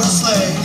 promised.